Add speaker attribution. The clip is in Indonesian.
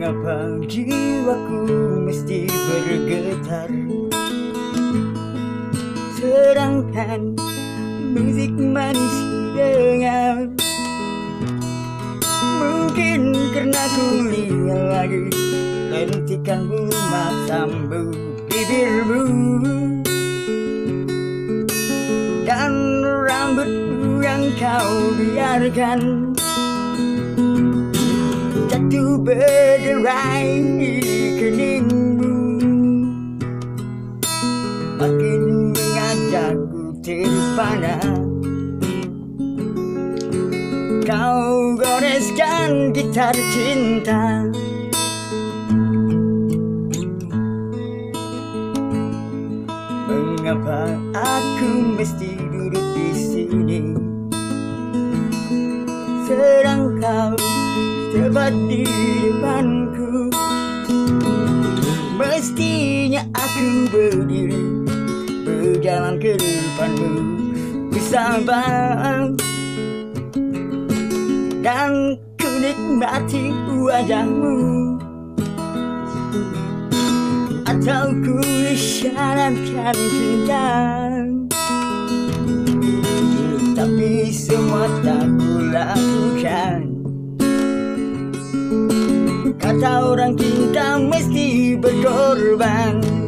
Speaker 1: Mengapa jiwaku mesti bergetar? Sedangkan musik manis dengar Mungkin karena ku lihat lagi. Lentikan bulu masambu bibirmu. Dan rambutmu yang kau biarkan Jatuh berderai di keningmu. Makin mengajakku terpana. Kau goreskan gitar cinta. Mengapa aku mesti duduk di sini tepat di depanku Mestinya aku berdiri Berjalan ke depanmu. Bersabar Dan ku nikmati wajahmu. Atau ku isyaratkan cinta. Tapi semua tak ku lakukan Kata orang cinta mesti berkorban